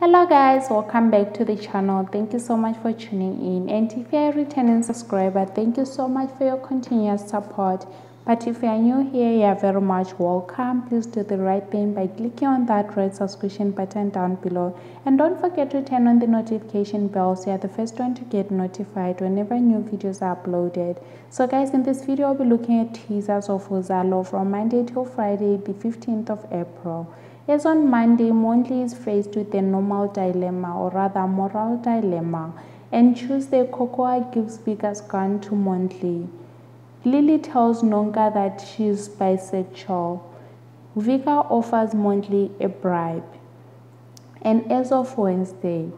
hello guys welcome back to the channel. Thank you so much for tuning in. And if you're a returning subscriber thank you so much for your continuous support. But if you are new here you are very much welcome. Please do the right thing by clicking on that red subscription button down below. And don't forget to turn on the notification bell so you're the first one to get notified whenever new videos are uploaded. So guys in this video i'll be looking at teasers of uzalo from monday till friday the 15th of april as on Monday, Mondli is faced with a normal dilemma, or rather moral dilemma, and Tuesday, Cocoa gives Vika's gun to Mondli. Lily tells Nonka that she is bisexual. Vika offers Mondli a bribe. And as of Wednesday,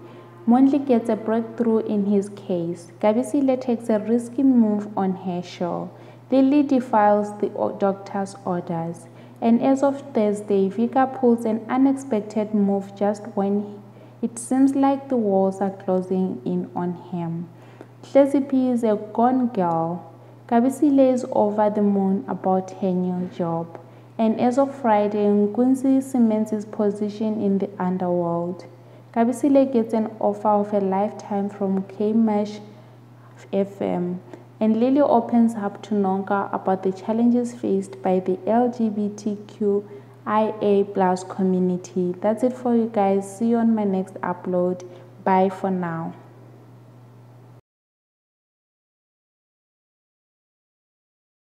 Mondli gets a breakthrough in his case. Gabisile takes a risky move on Herschel. Lily defiles the doctor's orders. And as of Thursday, Vika pulls an unexpected move just when it seems like the walls are closing in on him. Hleziphi is a gone girl. Gabisile is over the moon about her new job. And as of Friday, Nkunzi cements his position in the underworld. Gabisile gets an offer of a lifetime from K-Mash FM and Lily opens up to Nonka about the challenges faced by the LGBTQIA plus community. That's it for you guys. See you on my next upload. Bye for now.